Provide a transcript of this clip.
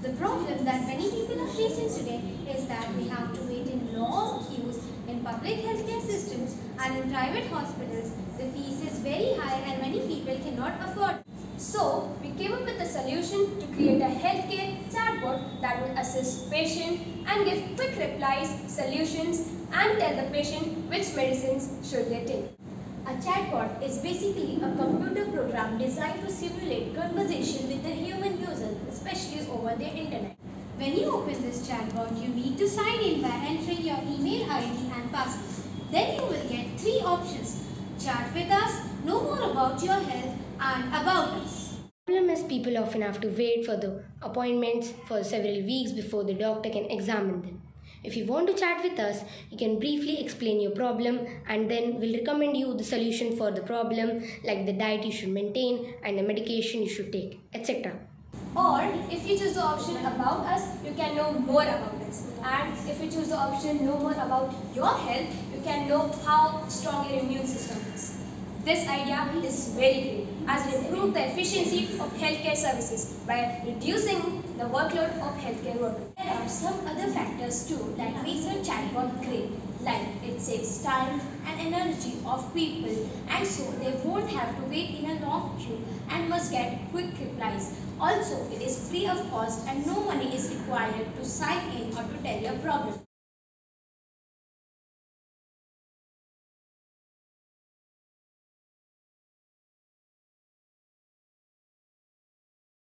The problem that many people are facing today is that we have to wait in long queues in public healthcare systems and in private hospitals. The fees is very high and many people cannot afford. So, we came up with a solution to create a healthcare chatbot that will assist patient and give quick replies, solutions and tell the patient which medicines should they take. A chatbot is basically a computer program designed to simulate conversation with the human user, especially internet. When you open this chatbot, you need to sign in by entering your email ID and password. Then you will get three options. Chat with us, know more about your health and about us. problem is people often have to wait for the appointments for several weeks before the doctor can examine them. If you want to chat with us, you can briefly explain your problem and then we'll recommend you the solution for the problem like the diet you should maintain and the medication you should take, etc. Or if you choose the option about us, you can know more about us. And if you choose the option know more about your health, you can know how strong your immune system is. This idea is very great as it improves the efficiency of healthcare services by reducing the workload of healthcare workers. There are some other factors too that makes a chatbot great, like it saves time and energy of people and so they won't have to wait in a long queue must get quick replies. Also, it is free of cost and no money is required to sign in or to tell your problem.